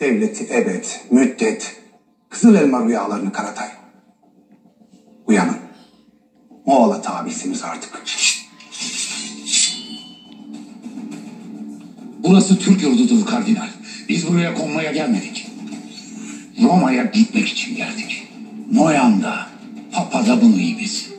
Devleti ebed, müddet, kızıl elma rüyalarını Karatay. Uyanın. Moğol'a tabisiniz artık. Burası Türk yurdudur kardinal. Biz buraya konmaya gelmedik. Roma'ya gitmek için geldik. Noyan'da, Papa'da bunu iyi biz.